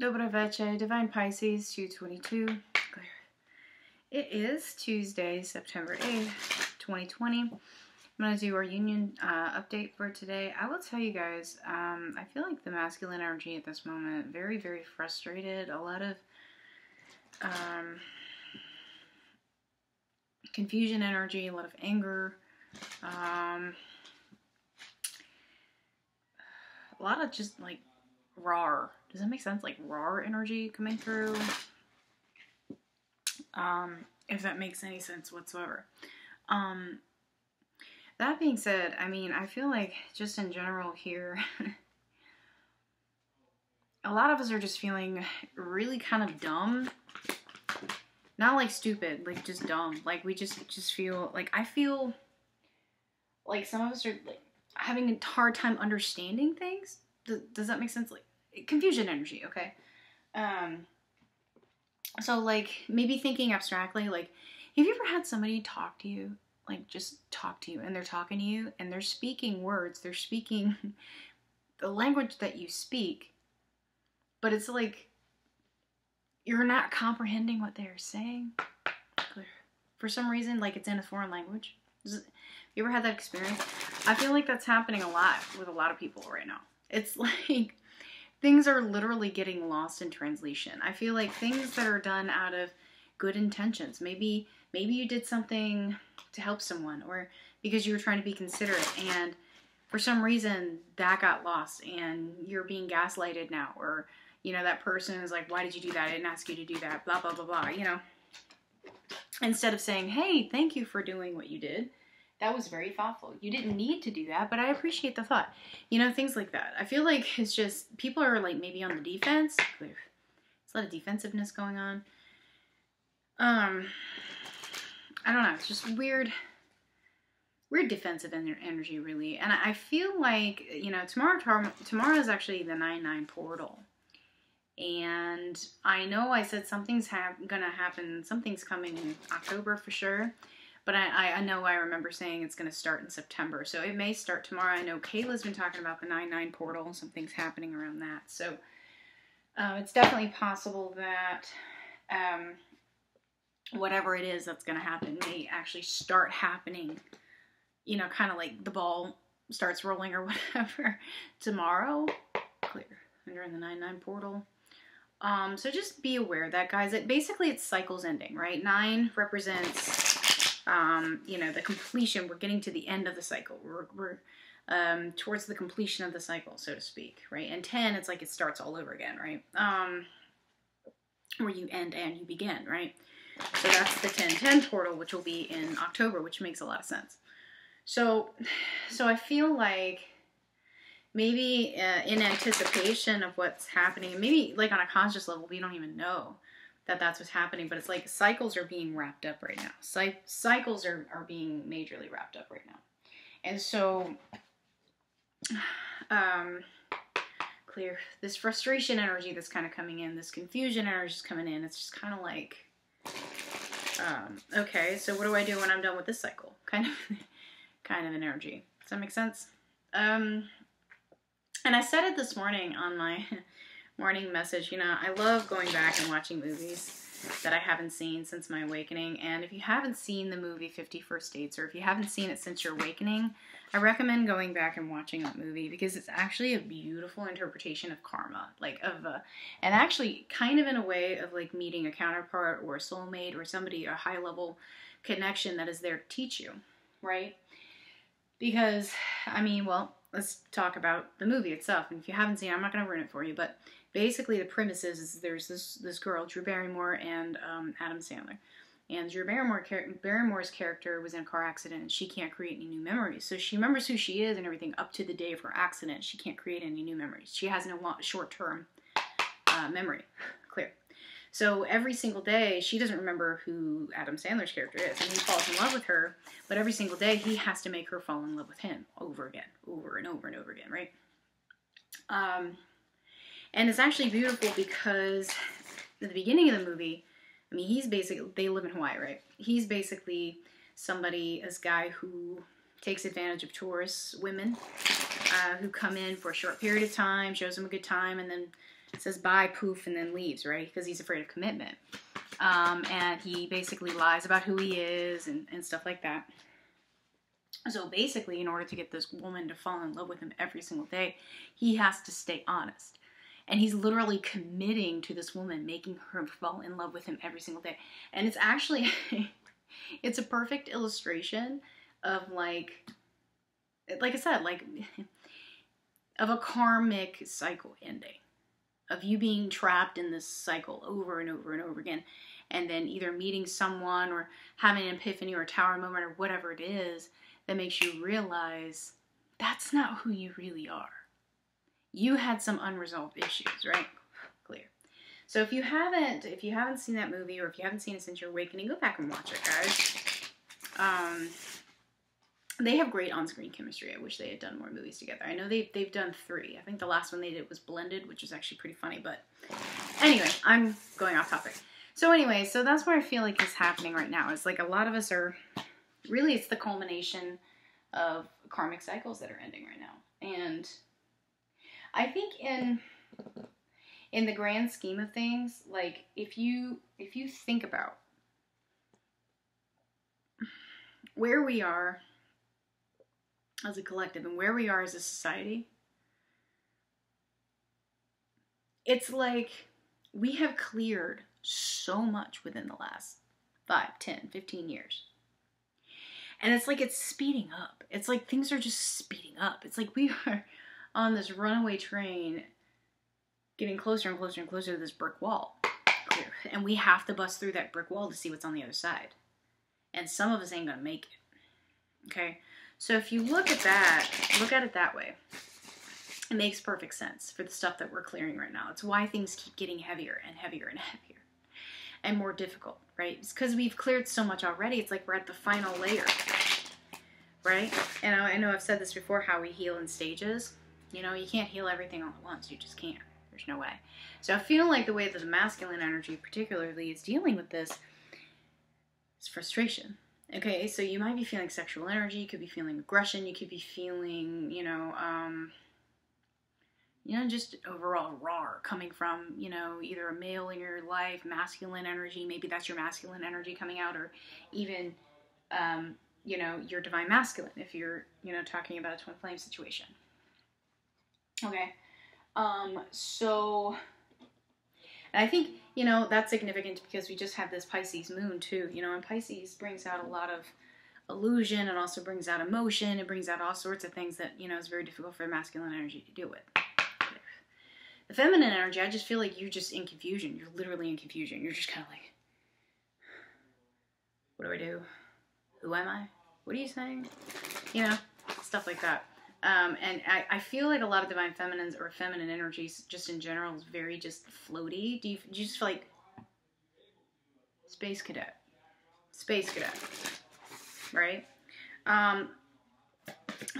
Dobro Veche, Divine Pisces, 222. Clear. It is Tuesday, September 8th, 2020. I'm going to do our union uh, update for today. I will tell you guys, um, I feel like the masculine energy at this moment, very, very frustrated. A lot of um, confusion energy, a lot of anger. Um, a lot of just like raw. Does that make sense? Like raw energy coming through. Um, if that makes any sense whatsoever. Um, that being said, I mean, I feel like just in general here, a lot of us are just feeling really kind of dumb. Not like stupid, like just dumb. Like we just just feel like I feel like some of us are like having a hard time understanding things. Does, does that make sense? Like confusion energy, okay? Um so like maybe thinking abstractly, like have you ever had somebody talk to you, like just talk to you and they're talking to you and they're speaking words, they're speaking the language that you speak, but it's like you're not comprehending what they're saying. For some reason, like it's in a foreign language. You ever had that experience? I feel like that's happening a lot with a lot of people right now. It's like things are literally getting lost in translation. I feel like things that are done out of good intentions. Maybe maybe you did something to help someone or because you were trying to be considerate and for some reason that got lost and you're being gaslighted now or you know that person is like why did you do that i didn't ask you to do that blah blah blah blah you know instead of saying hey thank you for doing what you did that was very thoughtful. You didn't need to do that but i appreciate the thought. You know things like that. I feel like it's just people are like maybe on the defense. There's a lot of defensiveness going on. Um i don't know. It's just weird weird defensive energy really. And i feel like you know tomorrow tomorrow is actually the 9-9 portal. And I know I said something's ha- gonna happen, something's coming in October for sure, but I, I know I remember saying it's gonna start in September, so it may start tomorrow. I know Kayla's been talking about the 9 9 portal, and something's happening around that, so uh, it's definitely possible that um, whatever it is that's gonna happen may actually start happening, you know, kind of like the ball starts rolling or whatever tomorrow. Clear. You're in the 9 9 portal. Um, so just be aware that, guys, it basically it's cycles ending, right? Nine represents, um, you know, the completion. We're getting to the end of the cycle. We're, we're um, towards the completion of the cycle, so to speak, right? And 10, it's like it starts all over again, right? Um, where you end and you begin, right? So that's the 1010 portal, which will be in October, which makes a lot of sense. So, so I feel like maybe uh, in anticipation of what's happening, maybe like on a conscious level, we don't even know that that's what's happening, but it's like cycles are being wrapped up right now. Cy- cycles are, are being majorly wrapped up right now. And so, um, clear this frustration energy that's kind of coming in, this confusion energy is coming in. It's just kind of like, um, okay, so what do I do when I'm done with this cycle? Kind of, kind of an energy. Does that make sense? Um, and I said it this morning on my morning message. You know, I love going back and watching movies that I haven't seen since my awakening. And if you haven't seen the movie Fifty First Dates, or if you haven't seen it since your awakening, I recommend going back and watching that movie because it's actually a beautiful interpretation of karma, like of, uh, and actually kind of in a way of like meeting a counterpart or a soulmate or somebody, a high level connection that is there to teach you, right? Because, I mean, well, let's talk about the movie itself. And if you haven't seen it, I'm not going to ruin it for you. But basically, the premise is, is there's this this girl, Drew Barrymore, and um, Adam Sandler. And Drew Barrymore, Barrymore's character was in a car accident, and she can't create any new memories. So she remembers who she is and everything up to the day of her accident. She can't create any new memories. She has no short-term uh, memory. Clear. So every single day, she doesn't remember who Adam Sandler's character is, and he falls in love with her. But every single day, he has to make her fall in love with him over again, over and over and over again, right? Um, and it's actually beautiful because at the beginning of the movie, I mean, he's basically they live in Hawaii, right? He's basically somebody, this guy who takes advantage of tourists, women uh, who come in for a short period of time, shows them a good time, and then says bye, poof, and then leaves, right? Because he's afraid of commitment. Um, and he basically lies about who he is and, and stuff like that. So basically, in order to get this woman to fall in love with him every single day, he has to stay honest. And he's literally committing to this woman, making her fall in love with him every single day. And it's actually, it's a perfect illustration of like, like I said, like, of a karmic cycle ending of you being trapped in this cycle over and over and over again and then either meeting someone or having an epiphany or a tower moment or whatever it is that makes you realize that's not who you really are. You had some unresolved issues, right? Clear. So if you haven't, if you haven't seen that movie or if you haven't seen it since your awakening, go back and watch it, guys. Um, they have great on-screen chemistry. I wish they had done more movies together. I know they've they've done three. I think the last one they did was Blended, which is actually pretty funny. But anyway, I'm going off topic. So anyway, so that's what I feel like is happening right now. Is like a lot of us are really it's the culmination of karmic cycles that are ending right now, and I think in in the grand scheme of things, like if you if you think about where we are as a collective and where we are as a society, it's like we have cleared so much within the last 5, 10, 15 years. And it's like it's speeding up. It's like things are just speeding up. It's like we are on this runaway train getting closer and closer and closer to this brick wall. And we have to bust through that brick wall to see what's on the other side. And some of us ain't gonna make it. Okay? So if you look at that, look at it that way. It makes perfect sense for the stuff that we're clearing right now. It's why things keep getting heavier and heavier and heavier and more difficult, right? It's because we've cleared so much already. It's like we're at the final layer, right? And I know I've said this before, how we heal in stages. You know, you can't heal everything all at once. You just can't. There's no way. So I feel like the way that the masculine energy particularly is dealing with this is frustration. Okay, so you might be feeling sexual energy, you could be feeling aggression, you could be feeling, you know, um, you know, just overall raw coming from, you know, either a male in your life, masculine energy, maybe that's your masculine energy coming out, or even, um, you know, your divine masculine if you're, you know, talking about a twin flame situation. Okay, um, so I think, you know, that's significant because we just have this Pisces moon too, you know, and Pisces brings out a lot of illusion and also brings out emotion. It brings out all sorts of things that, you know, is very difficult for masculine energy to deal with. The feminine energy, I just feel like you're just in confusion. You're literally in confusion. You're just kind of like, what do I do? Who am I? What are you saying? You know, stuff like that. Um, and I, I feel like a lot of divine feminines or feminine energies, just in general, is very just floaty. Do you, do you just feel like space cadet, space cadet, right? Um,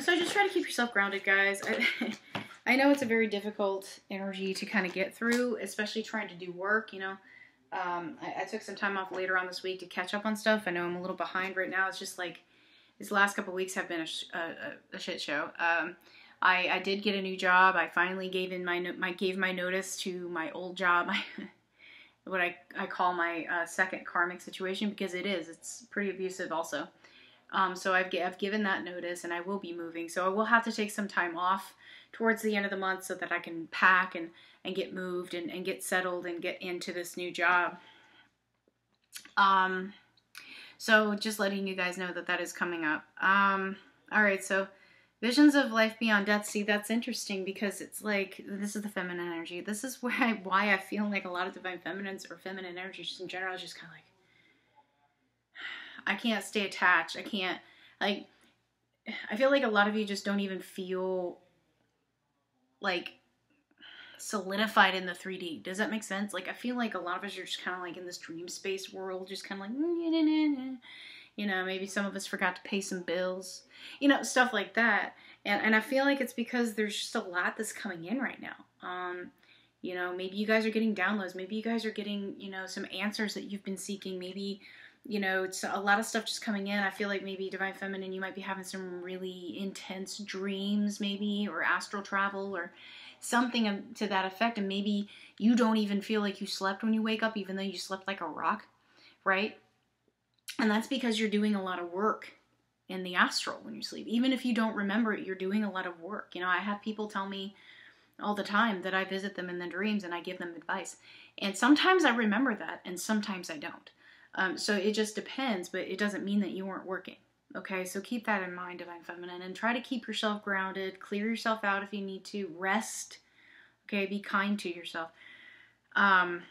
so just try to keep yourself grounded, guys. I, I know it's a very difficult energy to kind of get through, especially trying to do work. You know, um, I, I took some time off later on this week to catch up on stuff. I know I'm a little behind right now. It's just like these last couple weeks have been a, a, a shit show. Um, I, I did get a new job. I finally gave in my, my gave my notice to my old job. what I, I call my uh, second karmic situation because it is. It's pretty abusive also. Um, so I've, I've given that notice and I will be moving. So I will have to take some time off towards the end of the month so that I can pack and, and get moved and, and get settled and get into this new job. Um, so just letting you guys know that that is coming up. Um, all right, so visions of life beyond death. See, that's interesting because it's like this is the feminine energy. This is where I, why I feel like a lot of divine feminines or feminine energy just in general is just kind of like I can't stay attached. I can't like. I feel like a lot of you just don't even feel like solidified in the 3D. Does that make sense? Like, I feel like a lot of us are just kind of like in this dream space world, just kind of like, you know, maybe some of us forgot to pay some bills, you know, stuff like that. And, and I feel like it's because there's just a lot that's coming in right now. Um, you know, maybe you guys are getting downloads. Maybe you guys are getting, you know, some answers that you've been seeking. Maybe, you know, it's a lot of stuff just coming in. I feel like maybe Divine Feminine, you might be having some really intense dreams, maybe, or astral travel, or something to that effect. And maybe you don't even feel like you slept when you wake up, even though you slept like a rock, right? And that's because you're doing a lot of work in the astral when you sleep. Even if you don't remember it, you're doing a lot of work. You know, I have people tell me all the time that I visit them in the dreams and I give them advice. And sometimes I remember that and sometimes I don't. Um, so it just depends, but it doesn't mean that you weren't working. Okay, so keep that in mind, Divine Feminine, and try to keep yourself grounded. Clear yourself out if you need to. Rest. Okay, be kind to yourself. Um,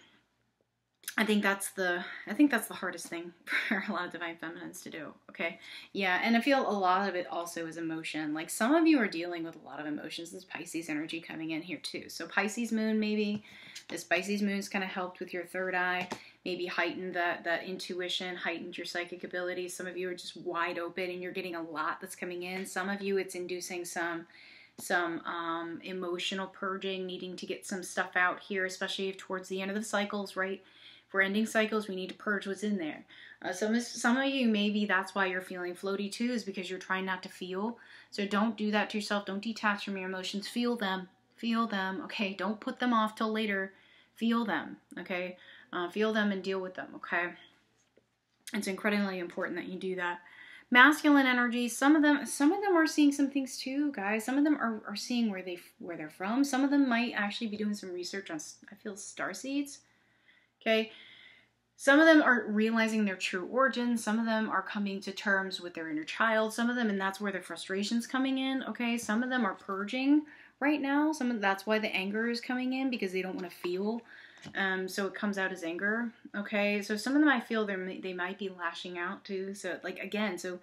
I think that's the I think that's the hardest thing for a lot of divine feminines to do. Okay. Yeah, and I feel a lot of it also is emotion. Like some of you are dealing with a lot of emotions. This Pisces energy coming in here too. So Pisces moon maybe. This Pisces moon's kind of helped with your third eye, maybe heightened that that intuition, heightened your psychic abilities. Some of you are just wide open and you're getting a lot that's coming in. Some of you it's inducing some some um, emotional purging, needing to get some stuff out here, especially towards the end of the cycles, right? If we're ending cycles, we need to purge what's in there. Uh, some, some of you, maybe that's why you're feeling floaty too, is because you're trying not to feel. So don't do that to yourself. Don't detach from your emotions. Feel them. Feel them. Okay. Don't put them off till later. Feel them. Okay. Uh, feel them and deal with them. Okay. It's incredibly important that you do that masculine energy some of them some of them are seeing some things too guys some of them are, are seeing where they where they're from some of them might actually be doing some research on i feel star seeds Okay. Some of them are realizing their true origin. Some of them are coming to terms with their inner child. Some of them, and that's where their frustration's coming in. Okay. Some of them are purging right now. Some of that's why the anger is coming in because they don't want to feel. Um, so it comes out as anger. Okay. So some of them I feel they they might be lashing out too. So like again, so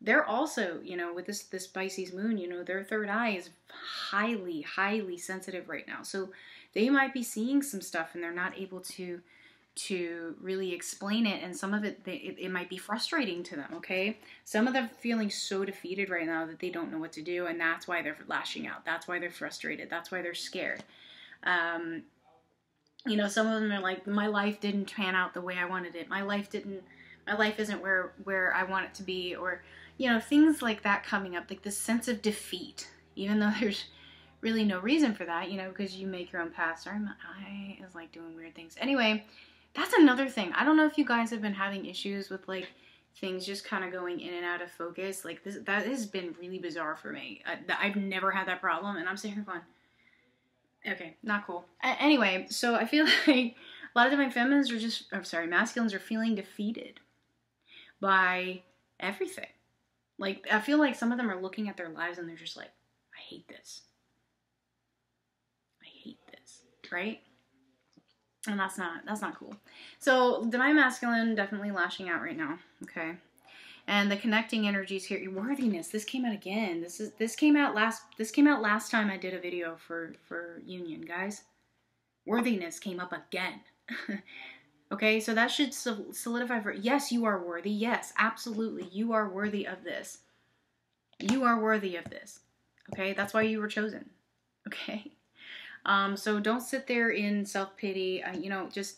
they're also, you know, with this this Pisces moon, you know, their third eye is highly, highly sensitive right now. So they might be seeing some stuff and they're not able to to really explain it and some of it, they, it, it might be frustrating to them okay some of them feeling so defeated right now that they don't know what to do and that's why they're lashing out that's why they're frustrated that's why they're scared um, you know some of them are like my life didn't pan out the way i wanted it my life didn't my life isn't where where i want it to be or you know things like that coming up like this sense of defeat even though there's really no reason for that you know because you make your own path sorry my eye is like doing weird things anyway that's another thing. I don't know if you guys have been having issues with like things just kind of going in and out of focus. Like this, that has been really bizarre for me. I, have never had that problem, and I'm sitting here going, okay, not cool. A- anyway, so I feel like a lot of divine feminists are just, I'm sorry, masculines are feeling defeated by everything. Like I feel like some of them are looking at their lives and they're just like, I hate this. I hate this, right? and that's not that's not cool. So divine masculine definitely lashing out right now. Okay. And the connecting energies here, worthiness. This came out again. This is this came out last this came out last time I did a video for for union, guys. Worthiness came up again. okay, so that should solidify for yes, you are worthy. Yes, absolutely. You are worthy of this. You are worthy of this. Okay? That's why you were chosen. Okay? Um, so don't sit there in self pity. Uh, you know, just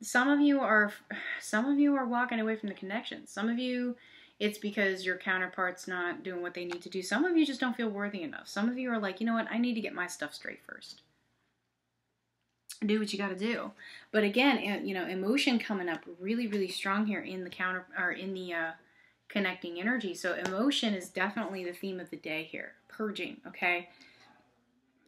some of you are some of you are walking away from the connection. Some of you it's because your counterpart's not doing what they need to do. Some of you just don't feel worthy enough. Some of you are like, you know what, I need to get my stuff straight first. Do what you got to do. But again, you know, emotion coming up really, really strong here in the counter or in the uh, connecting energy. So emotion is definitely the theme of the day here. Purging, okay?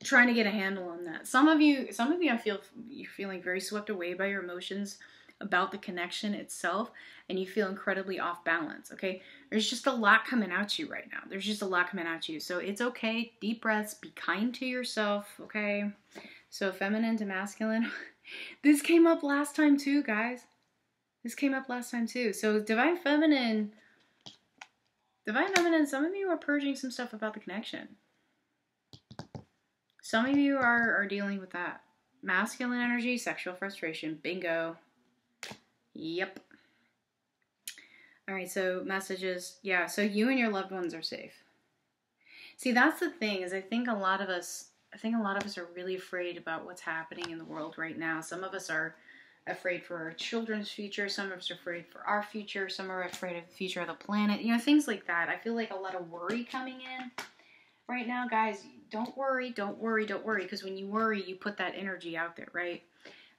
trying to get a handle on that. Some of you, some of you, I feel you're feeling very swept away by your emotions about the connection itself, and you feel incredibly off balance. Okay, there's just a lot coming at you right now. There's just a lot coming at you, so it's okay. Deep breaths. Be kind to yourself. Okay. So feminine to masculine. this came up last time too, guys. This came up last time too. So divine feminine. Divine feminine. Some of you are purging some stuff about the connection. Some of you are, are dealing with that. Masculine energy, sexual frustration. Bingo. Yep. All right, so messages. Yeah, so you and your loved ones are safe. See, that's the thing is I think a lot of us I think a lot of us are really afraid about what's happening in the world right now. Some of us are afraid for our children's future, some of us are afraid for our future, some are afraid of the future of the planet. You know, things like that. I feel like a lot of worry coming in right now, guys don't worry, don't worry, don't worry. Because when you worry, you put that energy out there, right?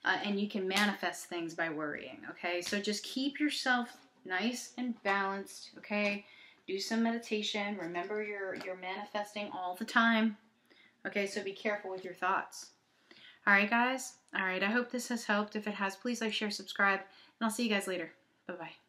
Uh, and you can manifest things by worrying, okay? So just keep yourself nice and balanced, okay? Do some meditation. Remember, you're you're manifesting all the time. Okay, so be careful with your thoughts. All right, guys. All right, I hope this has helped. If it has, please like, share, subscribe, and I'll see you guys later. Bye bye.